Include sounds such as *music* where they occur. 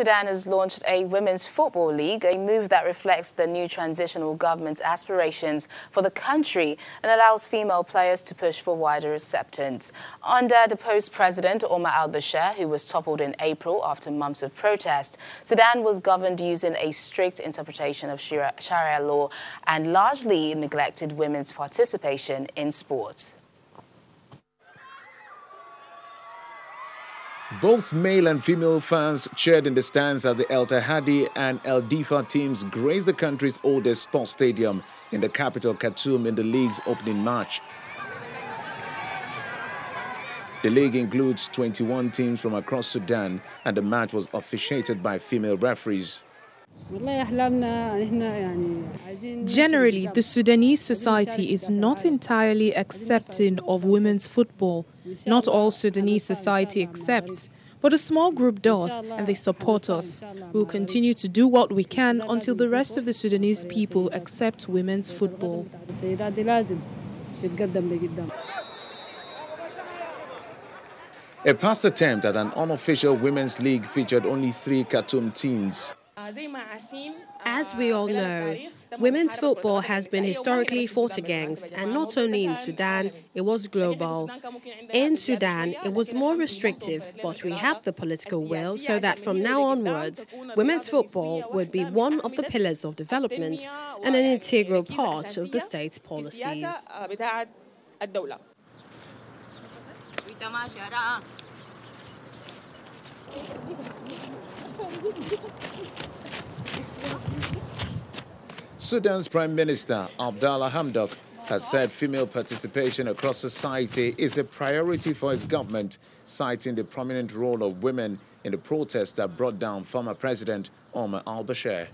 Sudan has launched a women's football league, a move that reflects the new transitional government's aspirations for the country and allows female players to push for wider acceptance. Under the post president Omar al Bashir, who was toppled in April after months of protest, Sudan was governed using a strict interpretation of Sharia law and largely neglected women's participation in sports. Both male and female fans cheered in the stands as the El Tahadi and El Difa teams graced the country's oldest sports stadium in the capital Khartoum in the league's opening match. The league includes 21 teams from across Sudan, and the match was officiated by female referees. Generally, the Sudanese society is not entirely accepting of women's football. Not all Sudanese society accepts, but a small group does, and they support us. We'll continue to do what we can until the rest of the Sudanese people accept women's football. A past attempt at an unofficial women's league featured only three Khartoum teams. As we all know, women's football has been historically fought against, and not only in Sudan, it was global. In Sudan, it was more restrictive, but we have the political will so that from now onwards, women's football would be one of the pillars of development and an integral part of the state's policies. *laughs* Sudan's Prime Minister Abdallah Hamdok has said female participation across society is a priority for his government, citing the prominent role of women in the protests that brought down former President Omar al-Bashir.